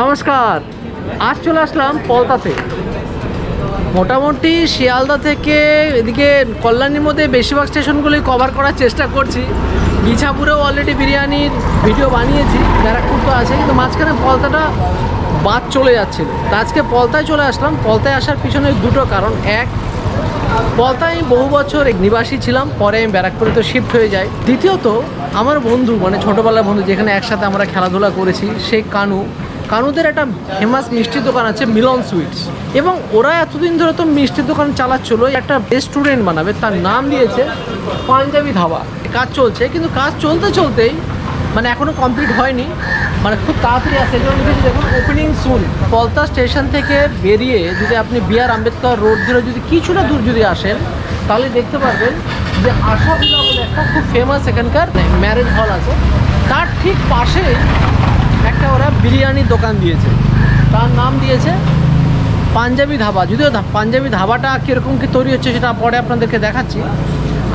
নমস্কার। আজ চলে আসলাম পলতাতে। মোটামুটি শিয়ালদা থেকে এদিকে কল্যাণীর মধ্যে বেশিরভাগ স্টেশনগুলি কভার করার চেষ্টা করছি। গিছাপুরেও অলরেডি বিরিয়ানির ভিডিও বানিয়েছি, ব্যারাকপুর তো আছে কিন্তু মাঝখানে পলতাটা বাদ চলে যাচ্ছিল। তা আজকে পলতায় চলে আসলাম। পলতায় আসার পিছনে দুটো কারণ। এক, পলতায় আমি বহু বছর নিবাসী ছিলাম। পরে আমি ব্যারাকপুরে তো শিফট হয়ে যাই। দ্বিতীয়ত, আমার বন্ধু মানে ছোটোবেলার বন্ধু, যেখানে একসাথে আমরা খেলাধুলা করেছি সেই কানু। কানুদের একটা ফেমাস মিষ্টির দোকান আছে মিলন সুইটস। এবং ওরা এতদিন ধরে তো মিষ্টির দোকান চালাচ্ছিল একটা রেস্টুরেন্ট বানাবে, তার নাম দিয়েছে পাঞ্জাবি ধাবা। কাজ চলছে, কিন্তু কাজ চলতে চলতেই মানে এখনও কমপ্লিট হয়নি মানে খুব তাড়াতাড়ি আসে এই জন্য দেখুন ওপেনিং সুন পলতা স্টেশন থেকে বেরিয়ে যদি আপনি বিআর আম্বেদকর রোড ধরে যদি কিছুটা দূর যদি আসেন, তাহলে দেখতে পারবেন যে আশা বিলা একটা খুব ফেমাস এখানকার ম্যারেজ হল আছে। তার ঠিক পাশেই একটা ওরা বিরিয়ানির দোকান দিয়েছে। তার নাম দিয়েছে পাঞ্জাবি ধাবা। যদিও পাঞ্জাবি ধাবাটা কীরকম কী তৈরি হচ্ছে সেটা পরে আপনাদেরকে দেখাচ্ছি।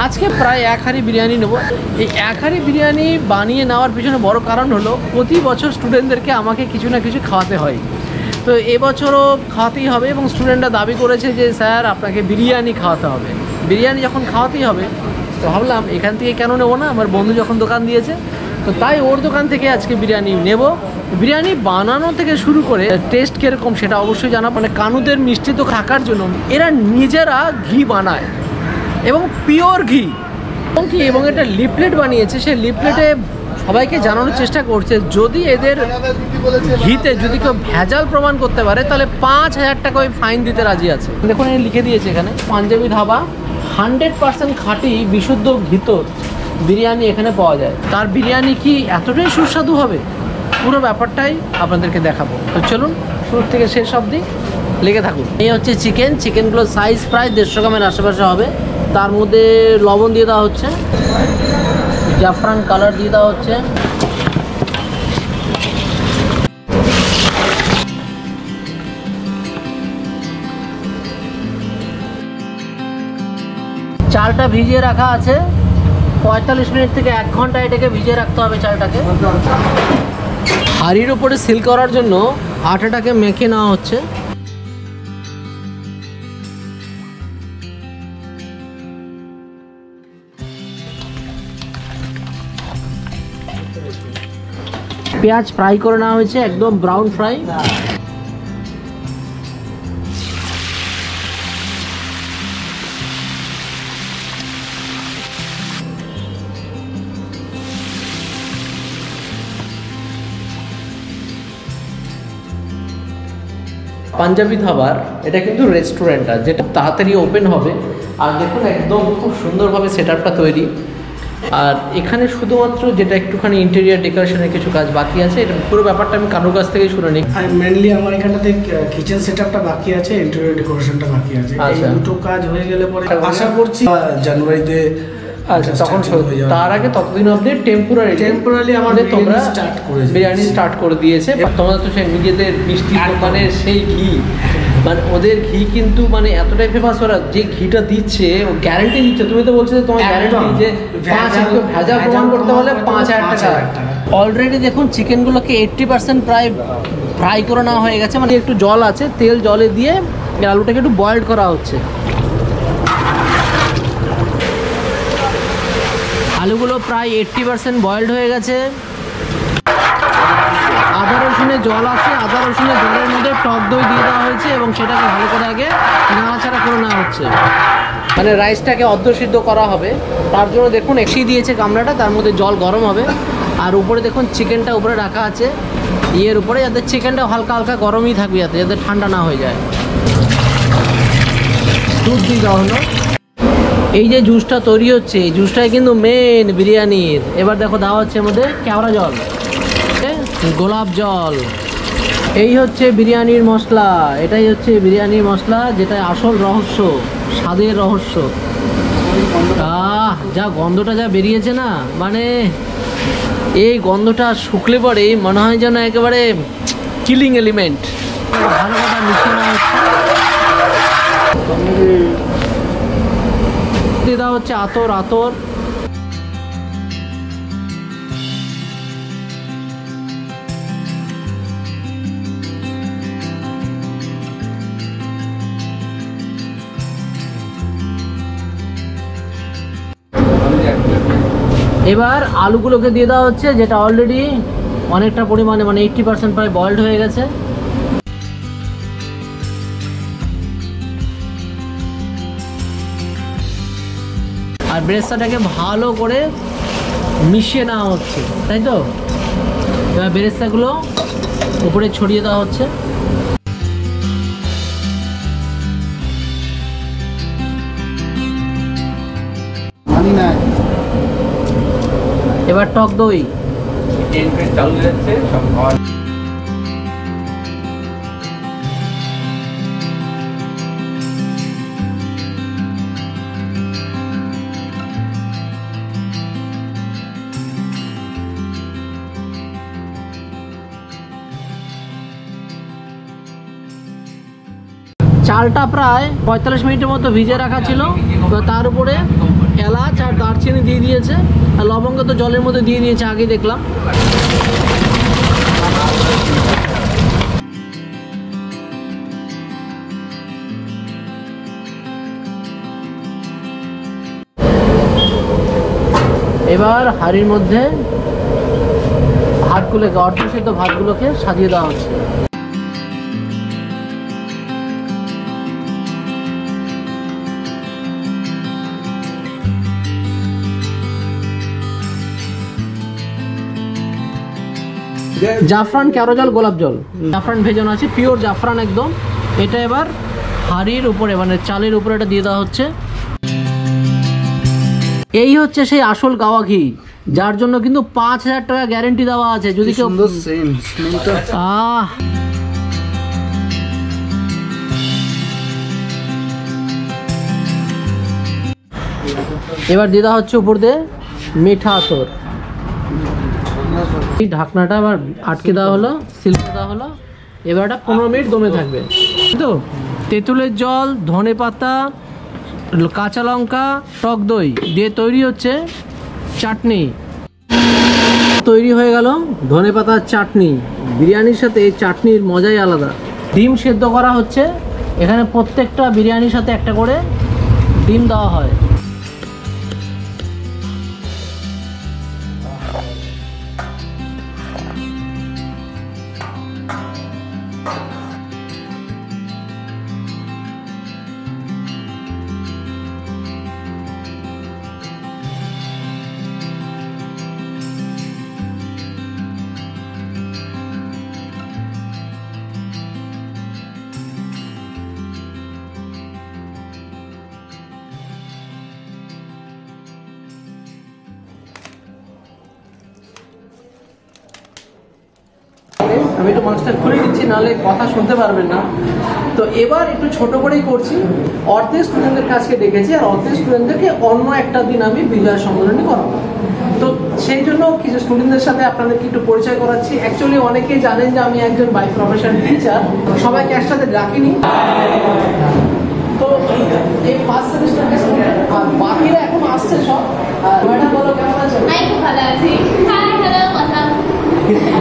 আজকে প্রায় এক হাঁড়ি বিরিয়ানি নেব। এই এক হাঁড়ি বিরিয়ানি বানিয়ে নেওয়ার পিছনে বড় কারণ হলো, প্রতি বছর স্টুডেন্টদেরকে আমাকে কিছু না কিছু খাওয়াতে হয়। তো এবছরও খাওয়াতেই হবে এবং স্টুডেন্টরা দাবি করেছে যে, স্যার, আপনাকে বিরিয়ানি খাওয়াতে হবে। বিরিয়ানি যখন খাওয়াতেই হবে, তো ভাবলাম এখান থেকে কেন নেব না? আমার বন্ধু যখন দোকান দিয়েছে তো তাই ওর দোকান থেকে আজকে বিরিয়ানি নেব। বিরিয়ানি বানানো থেকে শুরু করে টেস্ট কীরকম সেটা অবশ্যই জানা মানে কানুদের মিষ্টি তো থাকার জন্য এরা নিজেরা ঘি বানায় এবং পিওর ঘি। এবং কি, এবং এটা লিফলেট বানিয়েছে। সেই লিফলেটে সবাইকে জানানোর চেষ্টা করছে, যদি এদের ঘিতে যদি কেউ ভেজাল প্রমাণ করতে পারে, তাহলে পাঁচ হাজার টাকা ওই ফাইন দিতে রাজি আছে। দেখুন লিখে দিয়েছে এখানে, পাঞ্জাবি ধাবা হান্ড্রেড পার্সেন্ট খাঁটি, বিশুদ্ধ ঘিতর বিরিয়ানি এখানে পাওয়া যায়। তার বিরিয়ানি কি এতটাই সুস্বাদু হবে? পুরো ব্যাপারটাই আপনাদেরকে দেখাবো। তো চলুন, শুরু থেকে শেষ অবধি লেগে থাকুন। এই হচ্ছে চিকেন চিকেনগুলোর সাইজ প্রায় দেড়শো গ্রামের আশেপাশে হবে। তার মধ্যে লবণ দিয়ে দেওয়া হচ্ছে। জাফরান কালার দিয়ে দেওয়া হচ্ছে। চালটা ভিজিয়ে রাখা আছে। পঁয়তাল্লিশ মিনিট থেকে এক ঘণ্টা এটাকে ভিজিয়ে রাখতে হবে চালটাকে। হাড়ির উপরে সিল করার জন্য আটাটাকে মেখে নেওয়া হচ্ছে। পেঁয়াজ ফ্রাই করে নেওয়া হয়েছে, একদম ব্রাউন ফ্রাই। পাঞ্জাবি ধাবার এটা কিন্তু রেস্টুরেন্ট আর যেটা তাড়াতাড়ি ওপেন হবে। আর দেখুন একদম খুব সুন্দরভাবে সেট তৈরি। আর এখানে শুধুমাত্র যেটা একটুখানি ইন্টেরিয়ার ডেকোরেশনের কিছু কাজ বাকি আছে এটা পুরো ব্যাপারটা আমি কারোর কাছ থেকেই শুনে নিই। মেনলি আমার এখানটাতে কিচেন সেটআপটা বাকি আছে ইন্টেরিয়র ডেকোরেশনটা বাকি আছে। এই আচ্ছা। দুটো কাজ হয়ে গেলে পরে আশা করছি জানুয়ারিতে আচ্ছা তখন। তার আগে ততদিন অবধি টেম্পোরারি আমার বিরিয়ানি তোমরা start করেছে। বিরিয়ানি স্টার্ট করে দিয়েছে তোমরা তো সেই নিজেদের মিষ্টি। দোকানের সেই ঘি মানে ওদের ঘি কিন্তু মানে এতটাই ফেমাস ওরা যে ঘিটা দিচ্ছে ও গ্যারান্টি দিচ্ছে তুমি তো বলছো যে তোমার। গ্যারান্টি যে পাঁচ ভেজাল প্রমাণ করতে হলে পাঁচ হাজার টাকা অলরেডি দেখুন চিকেনগুলোকে এইট্টি পার্সেন্ট প্রায় ফ্রাই করে নেওয়া হয়ে গেছে মানে একটু জল আছে তেল জলে দিয়ে আলুটাকে একটু বয়েল করা হচ্ছে আলুগুলো প্রায় এইট্টি পার্সেন্ট বয়েলড হয়ে গেছে। আদা রসুনের জল আছে, আদা রসুনের জলের মধ্যে টক দই দিয়ে দেওয়া হয়েছে এবং সেটাকে ভালো করে আগে নাড়াচাড়া করে নেওয়া হচ্ছে। মানে রাইসটাকে অর্ধসিদ্ধ করা হবে। তার জন্য দেখুন, এসি দিয়েছে গামলাটা, তার মধ্যে জল গরম হবে। আর উপরে দেখুন, চিকেনটা উপরে রাখা আছে। ইয়ের উপরে, যাতে চিকেনটা হালকা হালকা গরমই থাকবে, যাতে যাতে ঠান্ডা না হয়ে যায়। দুধ দিয়ে দেওয়া হলো। এই যে জুসটা তৈরি হচ্ছে, এই জুসটাই কিন্তু মেন বিরিয়ানির। এবার দেখো দেওয়া হচ্ছে মধ্যে কেওড়া জল গোলাপ জল। এই হচ্ছে বিরিয়ানির মশলা, এটাই হচ্ছে বিরিয়ানির মশলা যেটা আসল রহস্য, স্বাদের রহস্য। আহ, যা গন্ধটা যা বেরিয়েছে না মানে এই গন্ধটা শুকলে পরে মনে হয় যেন একেবারে কিলিং এলিমেন্ট ভালো কথা মিশিয়ে দিয়ে দেওয়া হচ্ছে আতর আতর। এবার আলুগুলোকে দিয়ে দেওয়া হচ্ছে, যেটা অলরেডি অনেকটা পরিমাণে মানে এইট্টি পার্সেন্ট প্রায় বয়েলড হয়ে গেছে। বেরেস্তাটাকে ভালো করে মিশিয়ে নেওয়া হচ্ছে তাই তো? এবার বেরেস্তাগুলো উপরে ছড়িয়ে দেওয়া হচ্ছে। এবার টক দই। চালটা প্রায় পঁয়তাল্লিশ মিনিটের মতো ভিজে রাখা ছিল। তো তার উপরে এলাচ আর দারচিনি দিয়ে দিয়েছে। আর লবঙ্গ তো জলের মধ্যে দিয়ে দিয়েছে আগে দেখলাম। এবার হাড়ির মধ্যে ভাতগুলোকে, অর্ধ সেদ্ধ ভাতগুলোকে সাজিয়ে দেওয়া হচ্ছে। জাফরান ক্যারো জল গোলাপ জল। জাফরান ভেজানো আছে পিওর জাফরান একদম। এটা এবার হাড়ির উপরে মানে চালের উপরে এটা দিয়ে দেওয়া হচ্ছে। এই হচ্ছে সেই আসল গাওয়া ঘি যার জন্য কিন্তু পাঁচ হাজার টাকা গ্যারেন্টি দেওয়া আছে যদি কেউ আহ! এবার দিয়ে দেওয়া হচ্ছে উপর দিয়ে মিঠা আতর। এই ঢাকনাটা আবার আটকে দেওয়া হলো সিল্ক দেওয়া হলো। এবার এটা পনেরো মিনিট দমে থাকবে। তো, তেঁতুলের জল, ধনে পাতা, কাঁচা লঙ্কা, টক দই দিয়ে তৈরি হচ্ছে চাটনি। তৈরি হয়ে গেল ধনে পাতার চাটনি। বিরিয়ানির সাথে এই চাটনির মজাই আলাদা। ডিম সেদ্ধ করা হচ্ছে। এখানে প্রত্যেকটা বিরিয়ানির সাথে একটা করে ডিম দেওয়া হয়। একটু মাছটা খুলে দিচ্ছি নাহলে কথা শুনতে পারবেন না। তো এবার একটু ছোট করেই করছি। অর্ধেক স্টুডেন্টদের কাছকে ডেকেছি, আর অর্ধেক স্টুডেন্টদেরকে অন্য একটা দিন আমি বিজয় সম্মেলনী করাবো। তো সেই জন্য কিছু স্টুডেন্টদের সাথে আপনাদেরকে একটু পরিচয় করাচ্ছি। অ্যাকচুয়ালি অনেকেই জানেন যে আমি একজন বাই প্রফেশন টিচার সবাইকে একসাথে ডাকিনি। তো এই ফার্স্ট সেমিস্টারকে আর বাকিরা এখন আসছে সব আর ম্যাডাম বলো কেমন আছেন আমি খুব ভালো আছি হাই হ্যালো কথা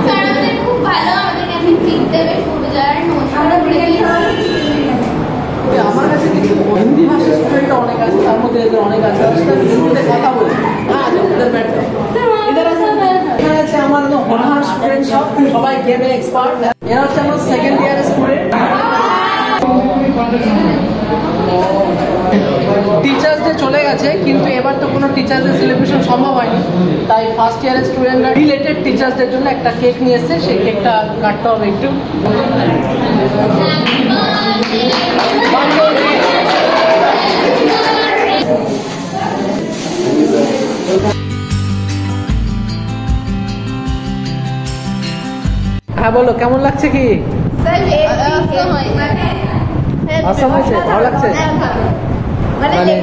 স্যার আমাদের খুব ভালো আমাদের কাছে চিনতে বেশ পূজার আমরা আমার কাছে কিছু হিন্দি ভাষার স্টুডেন্ট অনেক আছে তার মধ্যে এদের অনেক আছে তাদের সাথে আমি হিন্দিতে কথা বলি হ্যাঁ এদের ব্যাটে এদের আছে এখানে আছে আমার একদম হোনহার সবাই গেমে এক্সপার্ট এরা হচ্ছে সেকেন্ড ইয়ারের স্টুডেন্ট টিচার্স ডে চলে গেছে, কিন্তু এবার তো কোনো টিচার্স সেলিব্রেশন সম্ভব হয়নি। তাই ফার্স্ট ইয়ারের স্টুডেন্টরা রিলেটেড টিচার্সদের জন্য একটা কেক নিয়ে এসেছে, সেই কেকটা কাটতে হবে একটু। হ্যাঁ বলো কেমন লাগছে কি? মানে মানে-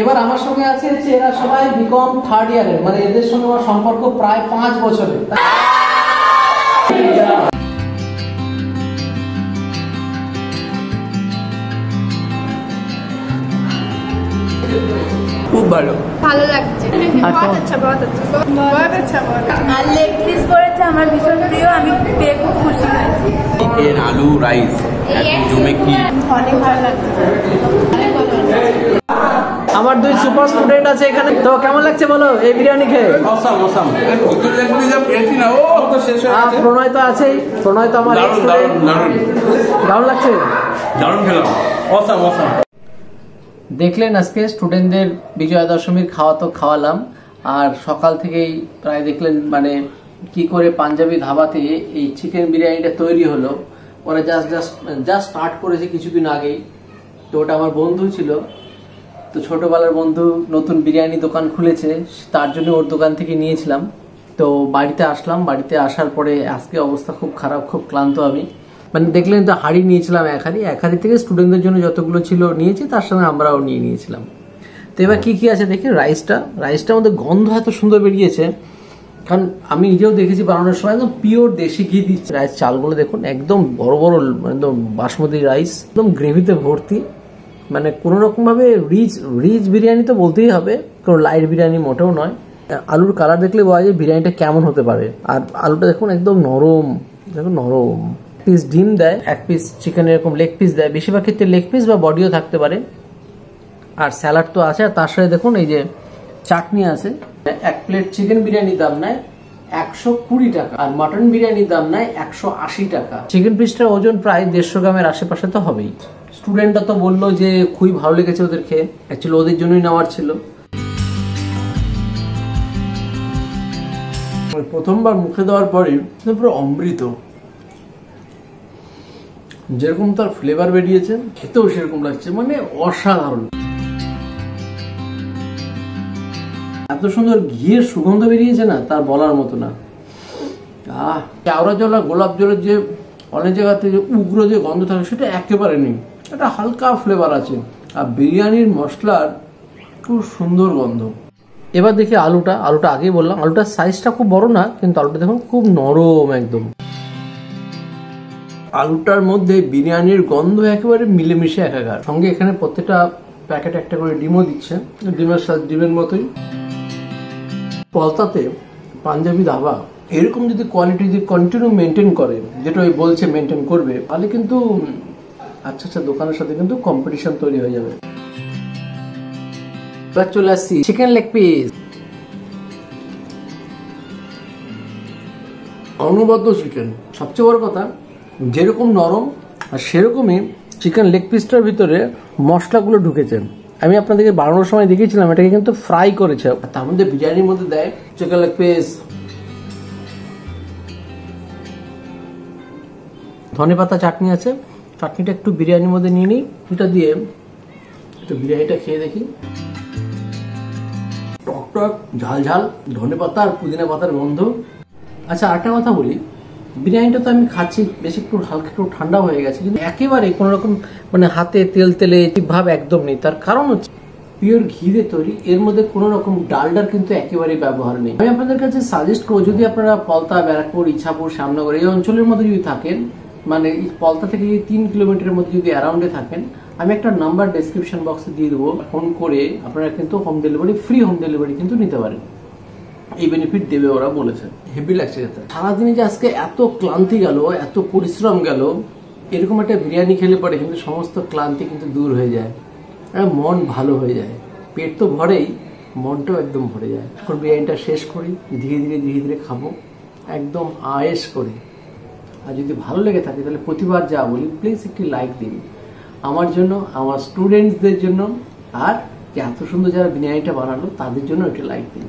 এবার আমার সঙ্গে আছে হচ্ছে এরা সবাই বিকম থার্ড ইয়ারের মানে এদের সঙ্গে আমার সম্পর্ক প্রায় পাঁচ বছরের ভালো। ভালো লাগছে। আচ্ছা। বহুত আচ্ছা বহুত আচ্ছা বহুত আচ্ছা বহুত আর লেগ পিস করেছে আমার ভীষণ প্রিয় আমি পেয়ে খুব খুশি হয়েছি। চিকেন আলু রাইস জমে কি? অনেক ভালো লাগছে। আমার দুই সুপার স্টুডেন্ট আছে এখানে। তো কেমন লাগছে বলো এই বিরিয়ানি খেয়ে? হয়ে প্রণয় তো আছেই। প্রণয় তো আমার দারুণ লাগছে? দারুণ খেলাম। Awesome awesome. দেখলেন আজকে স্টুডেন্টদের বিজয়া দশমীর খাওয়া তো খাওয়ালাম, আর সকাল থেকেই প্রায় দেখলেন মানে কি করে পাঞ্জাবি ধাবাতে এই চিকেন বিরিয়ানিটা তৈরি হলো। ওরা জাস্ট জাস্ট জাস্ট স্টার্ট করেছে কিছুদিন আগেই। তো ওটা আমার বন্ধু ছিল। তো ছোটোবেলার বন্ধু নতুন বিরিয়ানি দোকান খুলেছে, তার জন্য ওর দোকান থেকে নিয়েছিলাম। তো বাড়িতে আসলাম, বাড়িতে আসার পরে আজকে অবস্থা খুব খারাপ, খুব ক্লান্ত আমি। মানে দেখলেন তো হাড়ি নিয়েছিলাম এক হাড়ি এক হাড়ি থেকে স্টুডেন্টদের জন্য যতগুলো ছিল নিয়েছি, তার সঙ্গে আমরাও নিয়ে নিয়েছিলাম। তো এবার কী কী আছে দেখি? রাইসটা রাইসটার মধ্যে গন্ধ এত সুন্দর বেরিয়েছে। কারণ আমি নিজেও দেখেছি বানানোর সময়, একদম পিওর দেশি ঘি দিচ্ছে। রাইস চালগুলো দেখুন, একদম বড় বড়, একদম বাসমতি রাইস একদম গ্রেভিতে ভর্তি। মানে কোনো রকম ভাবে রিচ রিচ বিরিয়ানি তো বলতেই হবে, কোনো লাইট বিরিয়ানি মোটেও নয়। আলুর কালার দেখলে বোঝা যায় বিরিয়ানিটা কেমন হতে পারে। আর আলুটা দেখুন, একদম নরম, দেখুন নরম। পিস ডিম দেয়, এক পিস চিকেন এরকম লেগ পিস দেয়। বেশিরভাগ ক্ষেত্রে লেগ পিস বা বডিও থাকতে পারে। আর স্যালাড তো আছে। আর তার সাথে দেখুন, এই যে চাটনি আছে। এক প্লেট চিকেন বিরিয়ানির দাম নেয় একশো কুড়ি টাকা। আর মাটন বিরিয়ানির দাম নেয় একশো আশি টাকা। চিকেন পিসটার ওজন প্রায় দেড়শো গ্রামের আশেপাশে তো হবেই। স্টুডেন্টরা তো বলল যে, খুবই ভালো লেগেছে ওদের খেয়ে। অ্যাকচুয়ালি ওদের জন্যই নেওয়ার ছিল। প্রথমবার মুখে দেওয়ার পরে পুরো অমৃত। যেরকম তার ফ্লেভার বেরিয়েছে, খেতেও সেরকম লাগছে মানে অসাধারণ। এত সুন্দর ঘিয়ের সুগন্ধ বেরিয়েছে না, তার বলার মতো না। আহ, কেওড়া জল আর গোলাপ জলের যে অনেক জায়গাতে যে উগ্র যে গন্ধ থাকে, সেটা একেবারে নেই। একটা হালকা ফ্লেভার আছে। আর বিরিয়ানির মশলার খুব সুন্দর গন্ধ। এবার দেখি আলুটা আলুটা আগেই বললাম, আলুটার সাইজটা খুব বড় না, কিন্তু আলুটা দেখুন খুব নরম একদম। আলুটার মধ্যে বিরিয়ানির গন্ধ একেবারে মিলেমিশে একাকার। সঙ্গে এখানে প্রত্যেকটা প্যাকেট একটা করে ডিমও দিচ্ছে। ডিমের সাথে ডিমের মতোই। পলতাতে পাঞ্জাবি ধাবা, এরকম যদি কোয়ালিটি যদি কন্টিনিউ মেনটেন করে, যেটা ওই বলছে মেনটেন করবে, তাহলে কিন্তু আচ্ছা আচ্ছা দোকানের সাথে কিন্তু কম্পিটিশন তৈরি হয়ে যাবে। চলে আসছি চিকেন লেগ পিস অনবদ্য চিকেন সবচেয়ে বড় কথা যেরকম নরম আর সেরকমই চিকেন লেগ পিসটার ভিতরে মশলাগুলো ঢুকেছে আমি আপনাদেরকে বানানোর সময় দেখেছিলাম এটাকে কিন্তু ফ্রাই করেছে। তার মধ্যে বিরিয়ানির মধ্যে দেয় চিকেন লেগ পিস ধনে পাতা চাটনি আছে, চাটনিটা একটু বিরিয়ানির মধ্যে নিয়ে নিই এটা দিয়ে একটু বিরিয়ানিটা খেয়ে দেখি। টক টক, ঝাল ঝাল, ধনে পাতা আর পুদিনা পাতার গন্ধ। আচ্ছা আরেকটা কথা বলি। বিরিয়ানিটা তো আমি খাচ্ছি, বেশি একটু হালকা একটু ঠান্ডা হয়ে গেছে, কিন্তু একেবারে কোনো রকম মানে হাতে তেল তেলে ভাব একদম নেই। তার কারণ হচ্ছে পিওর ঘিরে তৈরি, এর মধ্যে কোনো রকম ডালডার কিন্তু একেবারেই ব্যবহার নেই। আমি আপনাদের কাছে সাজেস্ট করব, যদি আপনারা পলতা, ব্যারাকপুর ইচ্ছাপুর শ্যামনগর এই অঞ্চলের মধ্যে যদি থাকেন মানে পলতা থেকে যদি তিন কিলোমিটারের মধ্যে যদি অ্যারাউন্ডে থাকেন, আমি একটা নাম্বার ডেসক্রিপশন বক্সে দিয়ে দেবো ফোন করে আপনারা কিন্তু home delivery free home delivery কিন্তু নিতে পারেন। এই বেনিফিট দেবে ওরা বলেছে। হেভি লাগছে খেতে। সারাদিনে যে আজকে এত ক্লান্তি গেল, এত পরিশ্রম গেল, এরকম একটা বিরিয়ানি খেলে পরে কিন্তু সমস্ত ক্লান্তি কিন্তু দূর হয়ে যায়। মন ভালো হয়ে যায়। পেট তো ভরেই, মনটাও একদম ভরে যায়। এখন বিরিয়ানিটা শেষ করি, ধীরে ধীরে ধীরে ধীরে খাব। একদম আয়েস করে। আর যদি ভালো লেগে থাকে, তাহলে প্রতিবার যা বলি প্লিজ একটি লাইক দিন। আমার জন্য, আমার স্টুডেন্টসদের জন্য, আর এত সুন্দর যারা বিরিয়ানিটা বানালো, তাদের জন্য একটি লাইক দিন।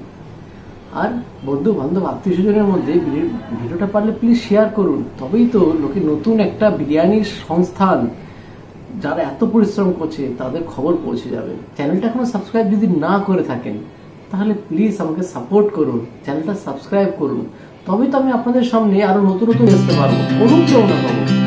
আর বন্ধু বান্ধব আত্মীয় স্বজনের মধ্যে ভিডিও- ভিডিওটা পারলে প্লিজ শেয়ার করুন। তবেই তো লোকে নতুন একটা বিরিয়ানির সংস্থান, যারা এত পরিশ্রম করছে, তাদের খবর পৌঁছে যাবে। চ্যানেলটা এখনও সাবস্ক্রাইব যদি না করে থাকেন, তাহলে প্লিজ আমাকে সাপোর্ট করুন। চ্যানেলটা সাবস্ক্রাইব করুন। তবেই তো আমি আপনাদের সামনে আরও নতুন নতুন আসতে পারব। অনুপ্রেরণা পাবো।